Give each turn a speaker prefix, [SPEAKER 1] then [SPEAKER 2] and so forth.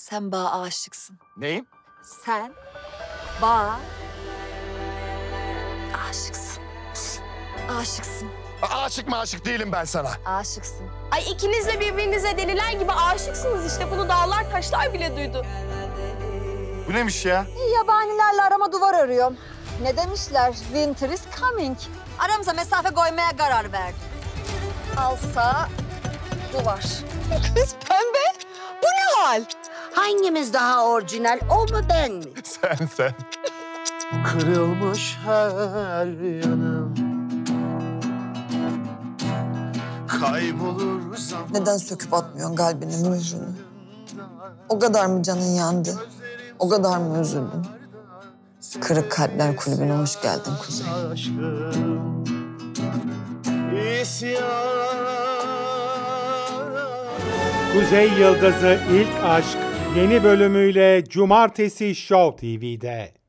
[SPEAKER 1] Sen bana aşıksın.
[SPEAKER 2] Neyim?
[SPEAKER 1] Sen bana aşıksın. Aşıksın.
[SPEAKER 2] A- Aşık mı aşık değilim ben sana.
[SPEAKER 1] Aşıksın.
[SPEAKER 3] Ay ikiniz de birbirinize deliler gibi aşıksınız işte. Bunu dağlar taşlar bile duydu.
[SPEAKER 2] Bu neymiş ya?
[SPEAKER 1] Yabanilerle arama duvar arıyorum. Ne demişler? Winter is coming. Aramıza mesafe koymaya karar verdim. Alsa duvar.
[SPEAKER 4] Kız pembe. Bu ne hal?
[SPEAKER 5] Hangimiz daha orijinal, o mu ben mi?
[SPEAKER 2] Sen sen.
[SPEAKER 6] Kırılmış her yanım Kaybolursam
[SPEAKER 4] Neden söküp atmıyorsun kalbinin mührünü? O kadar mı canın yandı? O kadar mı üzüldün? Kırık Kalpler Kulübü'ne hoş geldin Kuzey.
[SPEAKER 6] İsyan
[SPEAKER 7] Kuzey Yıldızı İlk Aşk yeni bölümüyle Cumartesi Show TV'de.